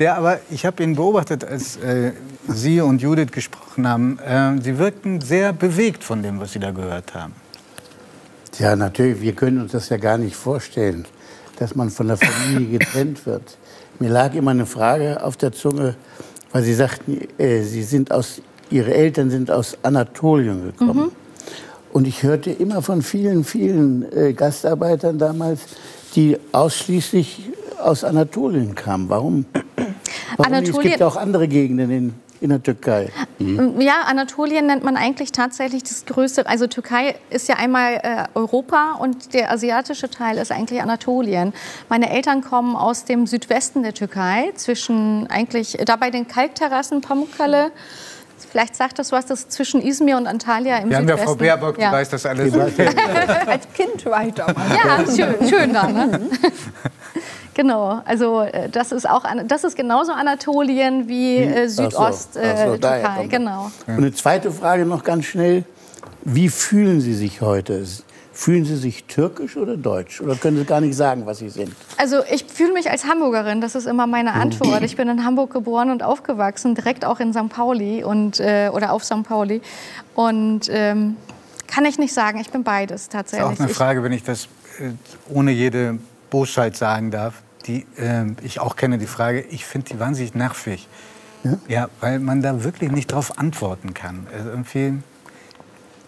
Der aber, ich habe ihn beobachtet, als äh, Sie und Judith gesprochen haben. Äh, Sie wirkten sehr bewegt von dem, was Sie da gehört haben. Ja, natürlich. Wir können uns das ja gar nicht vorstellen, dass man von der Familie getrennt wird. Mir lag immer eine Frage auf der Zunge, weil Sie sagten, äh, Sie sind aus, Ihre Eltern sind aus Anatolien gekommen. Mhm. Und ich hörte immer von vielen, vielen äh, Gastarbeitern damals, die ausschließlich aus Anatolien kamen. Warum? Warum Anatolien, es gibt auch andere Gegenden in, in der Türkei. Mhm. Ja, Anatolien nennt man eigentlich tatsächlich das größte. Also Türkei ist ja einmal äh, Europa und der asiatische Teil ist eigentlich Anatolien. Meine Eltern kommen aus dem Südwesten der Türkei, zwischen eigentlich da bei den Kalkterrassen Pamukkale. Vielleicht sagt das was, das zwischen Izmir und Antalya im Wir Südwesten. haben ja Frau Baerbock, die ja. weiß das alles. Als Kind weiter. Ja, schön, schön da. Ne? Genau, also äh, das ist auch das ist genauso Anatolien wie äh, Südost äh, so, Türkei. Genau. Und eine zweite Frage noch ganz schnell: Wie fühlen Sie sich heute? Fühlen Sie sich türkisch oder deutsch? Oder können Sie gar nicht sagen, was Sie sind? Also ich fühle mich als Hamburgerin, das ist immer meine Antwort. Ich bin in Hamburg geboren und aufgewachsen, direkt auch in St. Pauli und, äh, oder auf St. Pauli. Und ähm, kann ich nicht sagen, ich bin beides tatsächlich. Das ist auch eine Frage, wenn ich das äh, ohne jede Bosheit sagen darf die äh, ich auch kenne, die Frage, ich finde die wahnsinnig nervig. Ja? ja? weil man da wirklich nicht darauf antworten kann. Also irgendwie,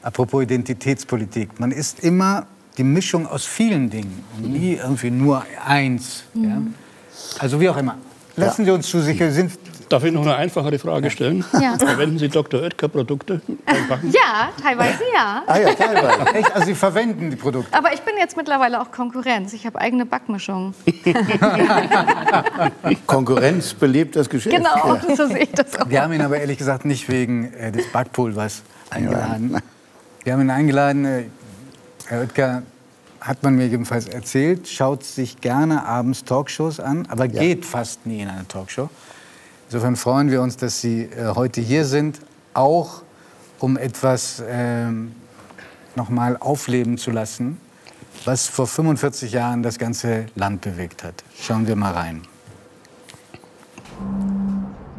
apropos Identitätspolitik, man ist immer die Mischung aus vielen Dingen und nie irgendwie nur eins. Mhm. Ja? Also wie auch immer. Lassen Sie uns zu sicher sind Darf ich noch eine einfachere Frage stellen? Ja. Verwenden Sie Dr. Oetker Produkte beim Backen? Ja, teilweise ja. Ah ja, teilweise. Echt? Also Sie verwenden die Produkte? Aber ich bin jetzt mittlerweile auch Konkurrenz. Ich habe eigene Backmischungen. Konkurrenz belebt das Geschäft. Genau, so sehe ich das auch. Wir haben ihn aber ehrlich gesagt nicht wegen äh, des Backpulvers eingeladen. Ja. Wir haben ihn eingeladen, äh, Herr Oetker, hat man mir jedenfalls erzählt, schaut sich gerne abends Talkshows an, aber ja. geht fast nie in eine Talkshow. Insofern freuen wir uns, dass Sie äh, heute hier sind, auch um etwas äh, noch mal aufleben zu lassen, was vor 45 Jahren das ganze Land bewegt hat. Schauen wir mal rein.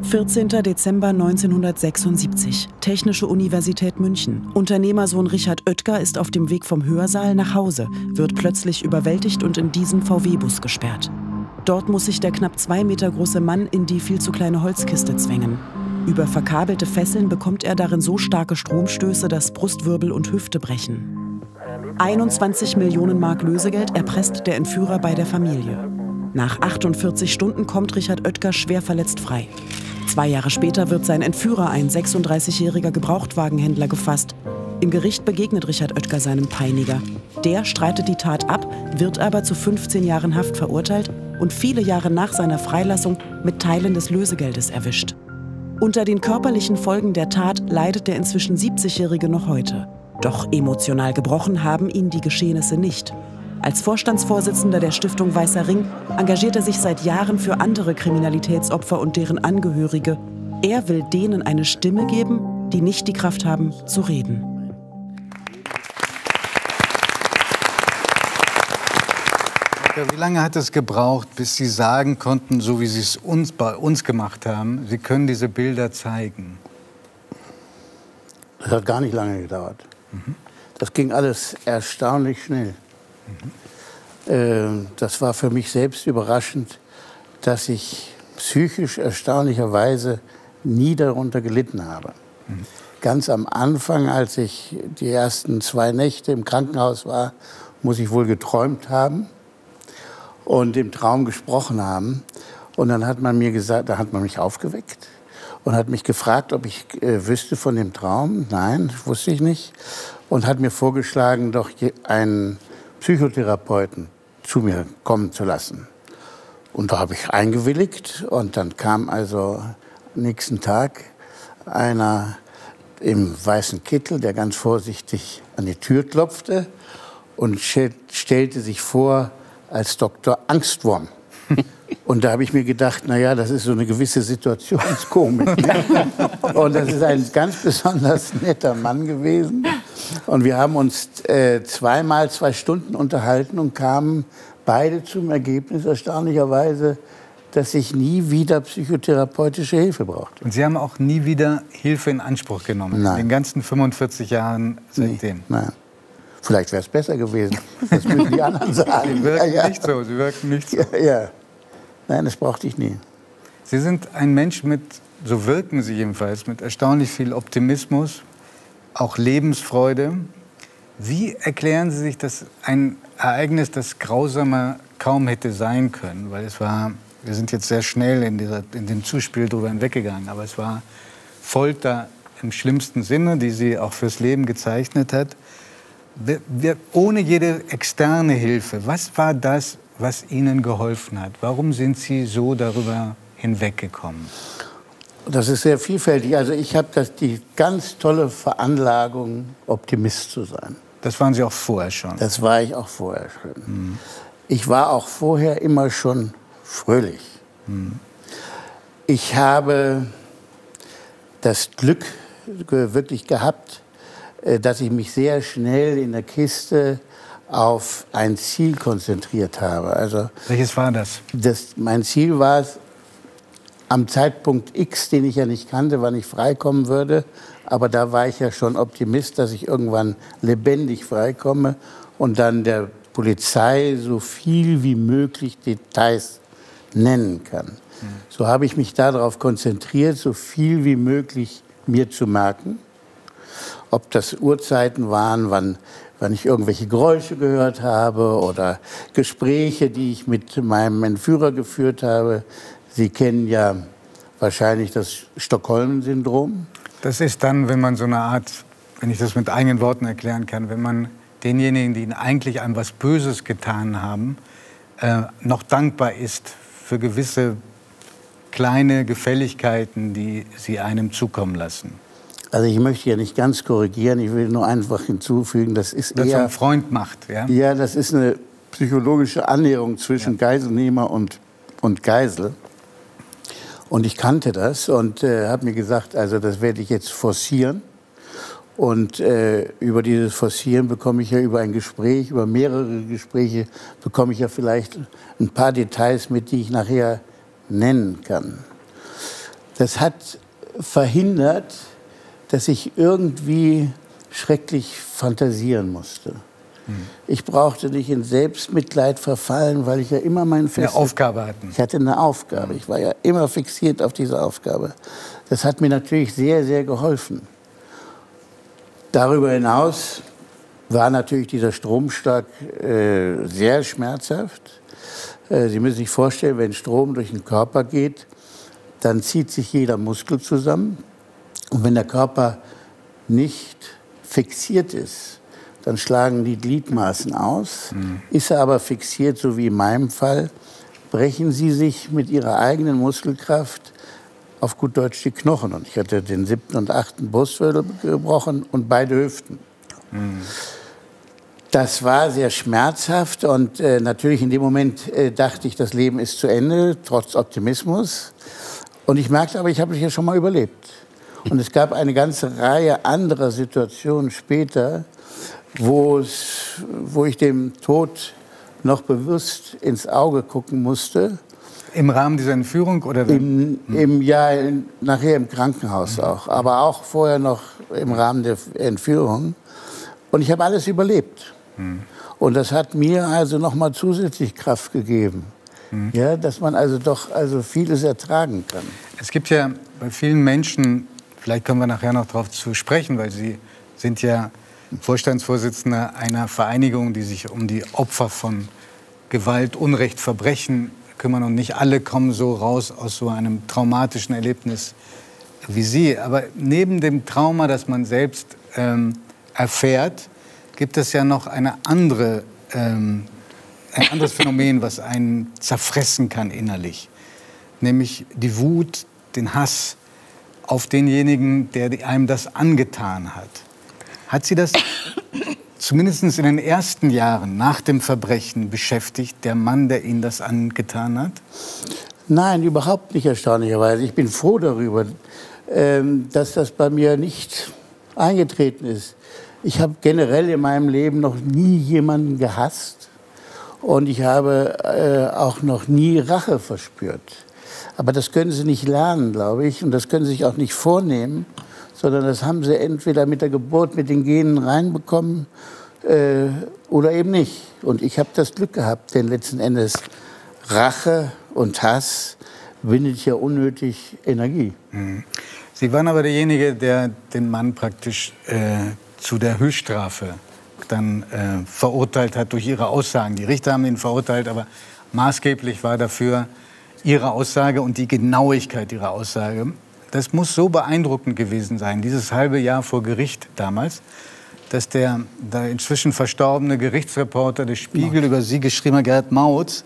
14. Dezember 1976, Technische Universität München. Unternehmersohn Richard Oetker ist auf dem Weg vom Hörsaal nach Hause, wird plötzlich überwältigt und in diesen VW-Bus gesperrt. Dort muss sich der knapp zwei Meter große Mann in die viel zu kleine Holzkiste zwängen. Über verkabelte Fesseln bekommt er darin so starke Stromstöße, dass Brustwirbel und Hüfte brechen. 21 Millionen Mark Lösegeld erpresst der Entführer bei der Familie. Nach 48 Stunden kommt Richard Oetker schwer verletzt frei. Zwei Jahre später wird sein Entführer, ein 36-jähriger Gebrauchtwagenhändler, gefasst. Im Gericht begegnet Richard Oetker seinem Peiniger. Der streitet die Tat ab, wird aber zu 15 Jahren Haft verurteilt und viele Jahre nach seiner Freilassung mit Teilen des Lösegeldes erwischt. Unter den körperlichen Folgen der Tat leidet der inzwischen 70-Jährige noch heute. Doch emotional gebrochen haben ihn die Geschehnisse nicht. Als Vorstandsvorsitzender der Stiftung Weißer Ring engagiert er sich seit Jahren für andere Kriminalitätsopfer und deren Angehörige. Er will denen eine Stimme geben, die nicht die Kraft haben, zu reden. Wie lange hat es gebraucht, bis Sie sagen konnten, so wie Sie es uns bei uns gemacht haben, Sie können diese Bilder zeigen? Das hat gar nicht lange gedauert. Mhm. Das ging alles erstaunlich schnell. Mhm. Äh, das war für mich selbst überraschend, dass ich psychisch erstaunlicherweise nie darunter gelitten habe. Mhm. Ganz am Anfang, als ich die ersten zwei Nächte im Krankenhaus war, muss ich wohl geträumt haben und im Traum gesprochen haben. Und dann hat man mir gesagt, da hat man mich aufgeweckt und hat mich gefragt, ob ich äh, wüsste von dem Traum. Nein, wusste ich nicht. Und hat mir vorgeschlagen, doch einen Psychotherapeuten zu mir kommen zu lassen. Und da habe ich eingewilligt und dann kam also nächsten Tag einer im weißen Kittel, der ganz vorsichtig an die Tür klopfte und stellte sich vor, als Dr. Angstwurm. Und da habe ich mir gedacht, na ja, das ist so eine gewisse Situationskomik. und das ist ein ganz besonders netter Mann gewesen. Und wir haben uns äh, zweimal zwei Stunden unterhalten und kamen beide zum Ergebnis, erstaunlicherweise, dass ich nie wieder psychotherapeutische Hilfe brauchte. Und Sie haben auch nie wieder Hilfe in Anspruch genommen? Nein. In den ganzen 45 Jahren seitdem? Nee, nein. Vielleicht wäre es besser gewesen. Das müssen die anderen sagen. Sie wirken ja, ja. nicht so. Sie wirken nicht so. Ja, ja. Nein, das brauchte ich nie. Sie sind ein Mensch mit, so wirken Sie jedenfalls, mit erstaunlich viel Optimismus, auch Lebensfreude. Wie erklären Sie sich das ein Ereignis, das grausamer kaum hätte sein können? Weil es war, wir sind jetzt sehr schnell in, dieser, in dem Zuspiel drüber hinweggegangen, aber es war Folter im schlimmsten Sinne, die sie auch fürs Leben gezeichnet hat. Wir, wir, ohne jede externe Hilfe, was war das, was Ihnen geholfen hat? Warum sind Sie so darüber hinweggekommen? Das ist sehr vielfältig. Also ich habe die ganz tolle Veranlagung, Optimist zu sein. Das waren Sie auch vorher schon. Das war ich auch vorher schon. Mhm. Ich war auch vorher immer schon fröhlich. Mhm. Ich habe das Glück wirklich gehabt, dass ich mich sehr schnell in der Kiste auf ein Ziel konzentriert habe. Also Welches war das? das mein Ziel war es, am Zeitpunkt X, den ich ja nicht kannte, wann ich freikommen würde, aber da war ich ja schon Optimist, dass ich irgendwann lebendig freikomme und dann der Polizei so viel wie möglich Details nennen kann. Mhm. So habe ich mich darauf konzentriert, so viel wie möglich mir zu merken. Ob das Uhrzeiten waren, wann, wann ich irgendwelche Geräusche gehört habe oder Gespräche, die ich mit meinem Entführer geführt habe. Sie kennen ja wahrscheinlich das Stockholm-Syndrom. Das ist dann, wenn man so eine Art, wenn ich das mit eigenen Worten erklären kann, wenn man denjenigen, die eigentlich einem was Böses getan haben, äh, noch dankbar ist für gewisse kleine Gefälligkeiten, die sie einem zukommen lassen. Also ich möchte ja nicht ganz korrigieren, ich will nur einfach hinzufügen, das ist das eher... ein Freund macht, ja? Ja, das ist eine psychologische Annäherung zwischen ja. Geiselnehmer und, und Geisel. Und ich kannte das und äh, habe mir gesagt, also das werde ich jetzt forcieren. Und äh, über dieses Forcieren bekomme ich ja über ein Gespräch, über mehrere Gespräche, bekomme ich ja vielleicht ein paar Details mit, die ich nachher nennen kann. Das hat verhindert, dass ich irgendwie schrecklich fantasieren musste. Ich brauchte nicht in Selbstmitleid verfallen, weil ich ja immer meinen Fest... Eine Aufgabe hatten. Ich hatte eine Aufgabe. Ich war ja immer fixiert auf diese Aufgabe. Das hat mir natürlich sehr, sehr geholfen. Darüber hinaus war natürlich dieser Stromschlag äh, sehr schmerzhaft. Äh, Sie müssen sich vorstellen, wenn Strom durch den Körper geht, dann zieht sich jeder Muskel zusammen. Und wenn der Körper nicht fixiert ist, dann schlagen die Gliedmaßen aus. Mhm. Ist er aber fixiert, so wie in meinem Fall, brechen sie sich mit ihrer eigenen Muskelkraft auf gut Deutsch die Knochen. Und ich hatte den siebten und achten Brustwirbel gebrochen und beide Hüften. Mhm. Das war sehr schmerzhaft und äh, natürlich in dem Moment äh, dachte ich, das Leben ist zu Ende, trotz Optimismus. Und ich merkte aber, ich habe es ja schon mal überlebt. Und es gab eine ganze Reihe anderer Situationen später, wo ich dem Tod noch bewusst ins Auge gucken musste. Im Rahmen dieser Entführung oder im, im ja nachher im Krankenhaus auch, aber auch vorher noch im Rahmen der Entführung. Und ich habe alles überlebt. Mhm. Und das hat mir also noch mal zusätzlich Kraft gegeben, mhm. ja, dass man also doch also vieles ertragen kann. Es gibt ja bei vielen Menschen, vielleicht kommen wir nachher noch darauf zu sprechen, weil Sie sind ja Vorstandsvorsitzender einer Vereinigung, die sich um die Opfer von Gewalt, Unrecht, Verbrechen kümmern. Und nicht alle kommen so raus aus so einem traumatischen Erlebnis wie Sie. Aber neben dem Trauma, das man selbst ähm, erfährt, gibt es ja noch eine andere, ähm, ein anderes Phänomen, was einen zerfressen kann innerlich. Nämlich die Wut, den Hass auf denjenigen, der einem das angetan hat. Hat Sie das zumindest in den ersten Jahren nach dem Verbrechen beschäftigt, der Mann, der Ihnen das angetan hat? Nein, überhaupt nicht erstaunlicherweise. Ich bin froh darüber, ähm, dass das bei mir nicht eingetreten ist. Ich habe generell in meinem Leben noch nie jemanden gehasst Und ich habe äh, auch noch nie Rache verspürt. Aber das können Sie nicht lernen, glaube ich. Und das können Sie sich auch nicht vornehmen, sondern das haben Sie entweder mit der Geburt, mit den Genen reinbekommen äh, oder eben nicht. Und ich habe das Glück gehabt, denn letzten Endes Rache und Hass bindet ja unnötig Energie. Mhm. Sie waren aber derjenige, der den Mann praktisch äh, zu der Höchststrafe dann äh, verurteilt hat durch Ihre Aussagen. Die Richter haben ihn verurteilt, aber maßgeblich war dafür Ihre Aussage und die Genauigkeit Ihrer Aussage. Das muss so beeindruckend gewesen sein, dieses halbe Jahr vor Gericht damals, dass der, der inzwischen verstorbene Gerichtsreporter des Spiegel über Sie geschrieben hat, Gerhard Mautz,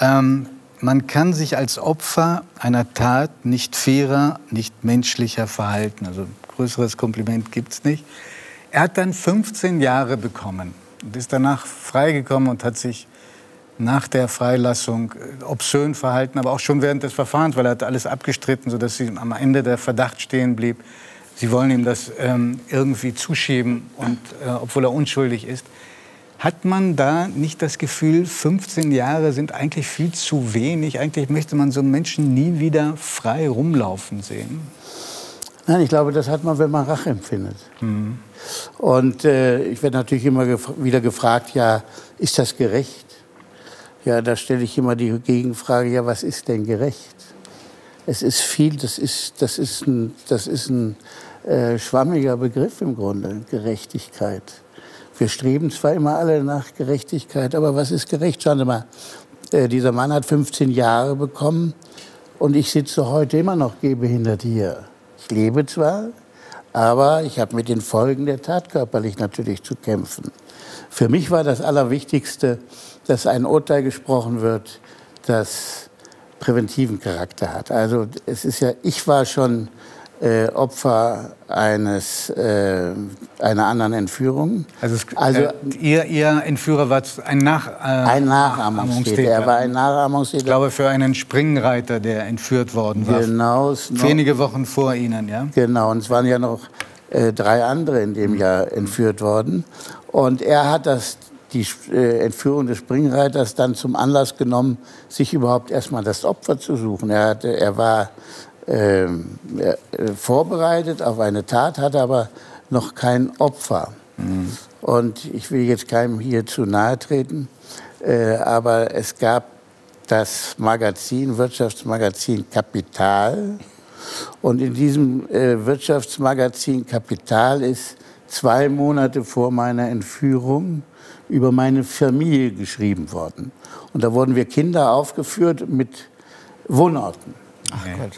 ähm, man kann sich als Opfer einer Tat nicht fairer, nicht menschlicher verhalten. Also größeres Kompliment gibt es nicht. Er hat dann 15 Jahre bekommen und ist danach freigekommen und hat sich nach der Freilassung äh, obszön verhalten, aber auch schon während des Verfahrens, weil er hat alles abgestritten, sodass sie am Ende der Verdacht stehen blieb. Sie wollen ihm das ähm, irgendwie zuschieben, und, äh, obwohl er unschuldig ist. Hat man da nicht das Gefühl, 15 Jahre sind eigentlich viel zu wenig? Eigentlich möchte man so einen Menschen nie wieder frei rumlaufen sehen. Nein, ich glaube, das hat man, wenn man Rache empfindet. Mhm. Und äh, ich werde natürlich immer gef wieder gefragt, ja, ist das gerecht? Ja, da stelle ich immer die Gegenfrage, ja, was ist denn gerecht? Es ist viel, das ist, das ist ein, das ist ein äh, schwammiger Begriff im Grunde, Gerechtigkeit. Wir streben zwar immer alle nach Gerechtigkeit, aber was ist gerecht? Schauen Sie mal, äh, dieser Mann hat 15 Jahre bekommen und ich sitze heute immer noch gehbehindert hier. Ich lebe zwar, aber ich habe mit den Folgen der Tat körperlich natürlich zu kämpfen. Für mich war das Allerwichtigste, dass ein Urteil gesprochen wird, das präventiven Charakter hat. Also es ist ja, ich war schon äh, Opfer eines, äh, einer anderen Entführung. Also, es, also äh, ihr, ihr, Entführer war ein, Nach, äh, ein Nachahmungstäter. Er war ein Nachahmungstäter. Ich glaube, für einen Springreiter, der entführt worden war. Genau. Wenige Wochen vor Ihnen, ja? Genau, und es waren ja noch äh, drei andere in dem Jahr entführt worden. Und er hat das die äh, Entführung des Springreiters dann zum Anlass genommen, sich überhaupt erstmal das Opfer zu suchen. Er, hatte, er war ähm, äh, vorbereitet auf eine Tat, hatte aber noch kein Opfer. Mhm. Und ich will jetzt keinem hier zu nahe treten, äh, aber es gab das Magazin, Wirtschaftsmagazin Kapital. Und in diesem äh, Wirtschaftsmagazin Kapital ist zwei Monate vor meiner Entführung über meine Familie geschrieben worden. Und da wurden wir Kinder aufgeführt mit Wohnorten.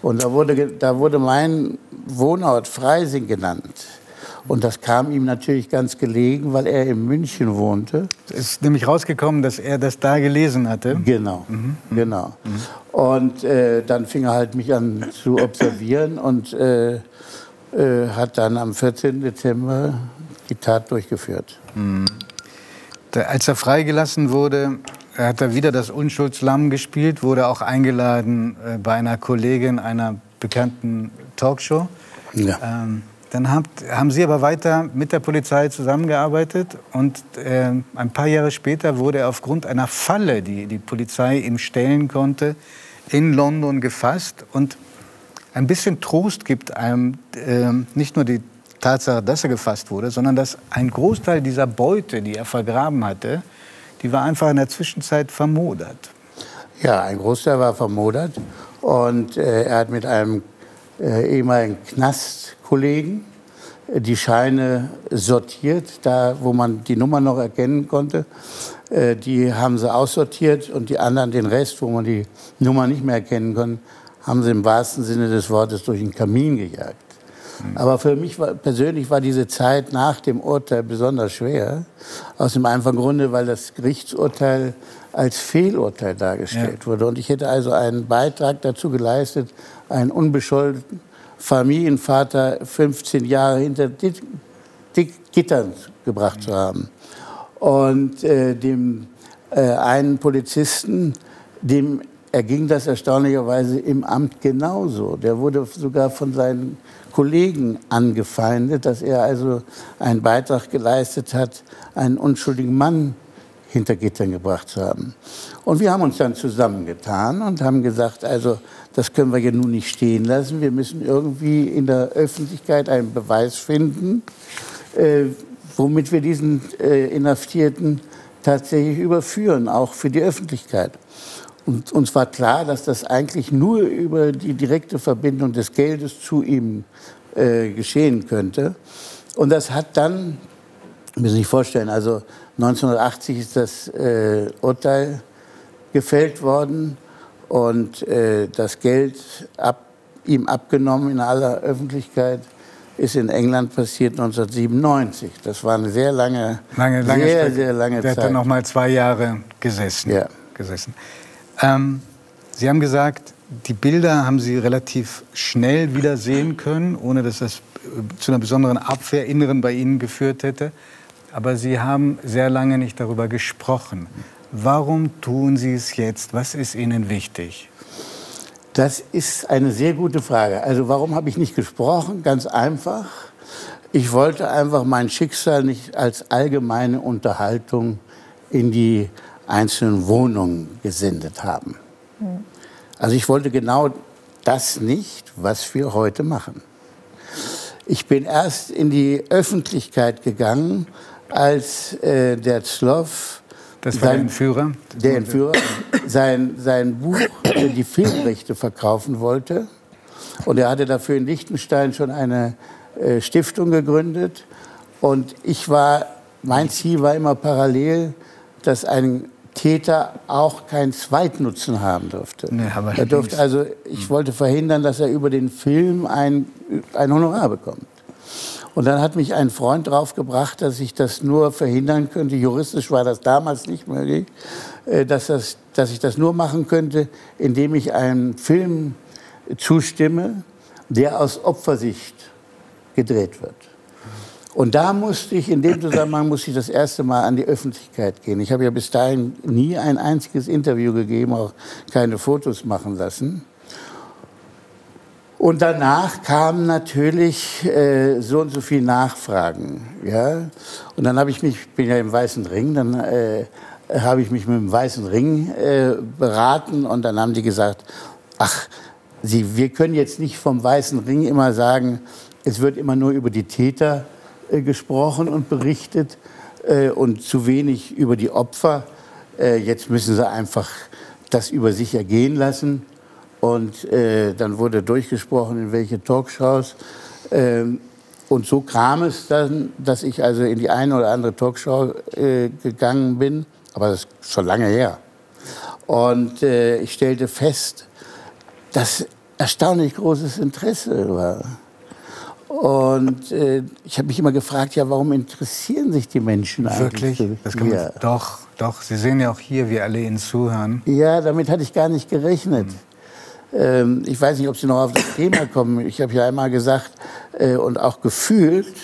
Und da wurde, da wurde mein Wohnort Freising genannt. Und das kam ihm natürlich ganz gelegen, weil er in München wohnte. Es ist nämlich rausgekommen, dass er das da gelesen hatte. Genau, mhm. genau. Mhm. Und äh, dann fing er halt mich an zu observieren und äh, äh, hat dann am 14. Dezember die Tat durchgeführt. Mhm. Als er freigelassen wurde, hat er wieder das Unschuldslamm gespielt, wurde auch eingeladen äh, bei einer Kollegin einer bekannten Talkshow. Ja. Ähm, dann habt, haben Sie aber weiter mit der Polizei zusammengearbeitet und äh, ein paar Jahre später wurde er aufgrund einer Falle, die die Polizei ihm stellen konnte, in London gefasst. Und ein bisschen Trost gibt einem äh, nicht nur die Tatsache, dass er gefasst wurde, sondern dass ein Großteil dieser Beute, die er vergraben hatte, die war einfach in der Zwischenzeit vermodert. Ja, ein Großteil war vermodert. Und äh, er hat mit einem äh, ehemaligen Knastkollegen äh, die Scheine sortiert, da wo man die Nummer noch erkennen konnte. Äh, die haben sie aussortiert und die anderen, den Rest, wo man die Nummer nicht mehr erkennen konnte, haben sie im wahrsten Sinne des Wortes durch den Kamin gejagt. Aber für mich war, persönlich war diese Zeit nach dem Urteil besonders schwer. Aus dem einfachen Grunde, weil das Gerichtsurteil als Fehlurteil dargestellt ja. wurde. Und ich hätte also einen Beitrag dazu geleistet, einen unbescholtenen Familienvater 15 Jahre hinter Gittern gebracht zu haben. Und äh, dem äh, einen Polizisten, dem erging das erstaunlicherweise im Amt genauso. Der wurde sogar von seinen Kollegen angefeindet, dass er also einen Beitrag geleistet hat, einen unschuldigen Mann hinter Gittern gebracht zu haben. Und wir haben uns dann zusammengetan und haben gesagt, also das können wir ja nun nicht stehen lassen. Wir müssen irgendwie in der Öffentlichkeit einen Beweis finden, äh, womit wir diesen äh, Inhaftierten tatsächlich überführen, auch für die Öffentlichkeit. Und uns war klar, dass das eigentlich nur über die direkte Verbindung des Geldes zu ihm äh, geschehen könnte. Und das hat dann, müssen Sie sich vorstellen, also 1980 ist das äh, Urteil gefällt worden und äh, das Geld ab, ihm abgenommen in aller Öffentlichkeit ist in England passiert 1997. Das war eine sehr lange, lange, lange sehr, Strecke. sehr lange Der Zeit. hat dann noch mal zwei Jahre gesessen. Ja. gesessen. Ähm, Sie haben gesagt, die Bilder haben Sie relativ schnell wieder sehen können, ohne dass das äh, zu einer besonderen Abwehr inneren bei Ihnen geführt hätte. Aber Sie haben sehr lange nicht darüber gesprochen. Warum tun Sie es jetzt? Was ist Ihnen wichtig? Das ist eine sehr gute Frage. Also warum habe ich nicht gesprochen? Ganz einfach. Ich wollte einfach mein Schicksal nicht als allgemeine Unterhaltung in die einzelnen Wohnungen gesendet haben. Also ich wollte genau das nicht, was wir heute machen. Ich bin erst in die Öffentlichkeit gegangen, als äh, der Zloff Das war der Entführer? der Entführer sein, sein Buch, äh, die Filmrechte verkaufen wollte. Und er hatte dafür in Liechtenstein schon eine äh, Stiftung gegründet. Und ich war, mein Ziel war immer parallel, dass ein Täter auch keinen Zweitnutzen haben durfte. Nee, aber er durfte also, ich wollte verhindern, dass er über den Film ein, ein Honorar bekommt. Und dann hat mich ein Freund draufgebracht, dass ich das nur verhindern könnte. Juristisch war das damals nicht möglich, äh, dass, das, dass ich das nur machen könnte, indem ich einem Film zustimme, der aus Opfersicht gedreht wird. Und da musste ich, in dem Zusammenhang musste ich das erste Mal an die Öffentlichkeit gehen. Ich habe ja bis dahin nie ein einziges Interview gegeben, auch keine Fotos machen lassen. Und danach kamen natürlich äh, so und so viele Nachfragen. Ja? Und dann habe ich mich, bin ja im Weißen Ring, dann äh, habe ich mich mit dem Weißen Ring äh, beraten und dann haben die gesagt, ach, Sie, wir können jetzt nicht vom Weißen Ring immer sagen, es wird immer nur über die Täter gesprochen und berichtet äh, und zu wenig über die Opfer. Äh, jetzt müssen Sie einfach das über sich ergehen lassen. Und äh, dann wurde durchgesprochen, in welche Talkshows. Ähm, und so kam es dann, dass ich also in die eine oder andere Talkshow äh, gegangen bin. Aber das ist schon lange her. Und äh, ich stellte fest, dass erstaunlich großes Interesse war. Und äh, ich habe mich immer gefragt, ja, warum interessieren sich die Menschen eigentlich? Wirklich? so? Das kann man, ja. Doch, doch. Sie sehen ja auch hier, wie alle Ihnen zuhören. Ja, damit hatte ich gar nicht gerechnet. Ähm, ich weiß nicht, ob Sie noch auf das Thema kommen. Ich habe ja einmal gesagt äh, und auch gefühlt,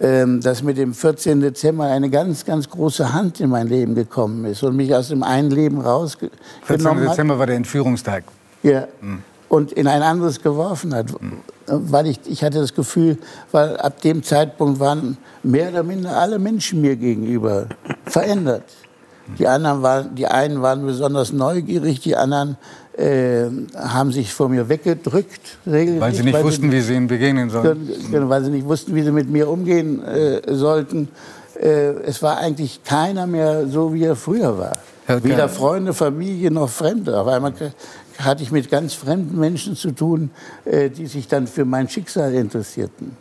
ähm, dass mit dem 14. Dezember eine ganz, ganz große Hand in mein Leben gekommen ist und mich aus dem einen Leben 14. rausgenommen hat. Dezember war der Entführungstag. Ja. Und in ein anderes geworfen hat. Weil ich, ich hatte das Gefühl, weil ab dem Zeitpunkt waren mehr oder minder alle Menschen mir gegenüber verändert. Die, anderen waren, die einen waren besonders neugierig, die anderen äh, haben sich vor mir weggedrückt. Regelmäßig, Weil Sie nicht wussten, wie Sie ihnen begegnen sollen. Genau, weil sie nicht wussten, wie sie mit mir umgehen äh, sollten. Äh, es war eigentlich keiner mehr so, wie er früher war. Weder. Freunde, Familie noch Fremde. Auf einmal hatte ich mit ganz fremden Menschen zu tun, äh, die sich dann für mein Schicksal interessierten.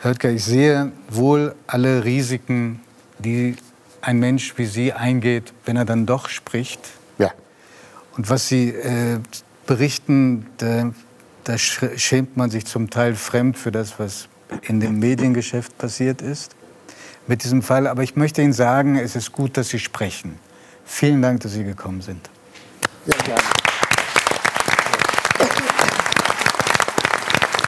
Herr Oetker, ich sehe wohl alle Risiken, die ein Mensch wie Sie eingeht, wenn er dann doch spricht. Ja. Und was Sie äh, berichten, da, da sch- schämt man sich zum Teil fremd für das, was in dem Mediengeschäft passiert ist. Mit diesem Fall. Aber ich möchte Ihnen sagen, es ist gut, dass Sie sprechen. Vielen Dank, dass Sie gekommen sind. Sehr gerne.